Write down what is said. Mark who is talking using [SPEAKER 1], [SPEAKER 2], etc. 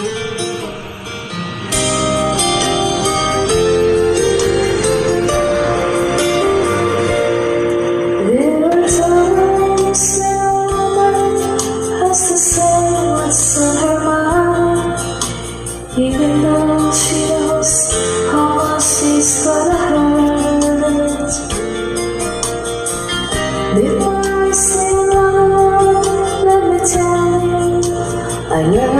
[SPEAKER 1] Even though she knows gonna hurt Before I say love, let me tell you I love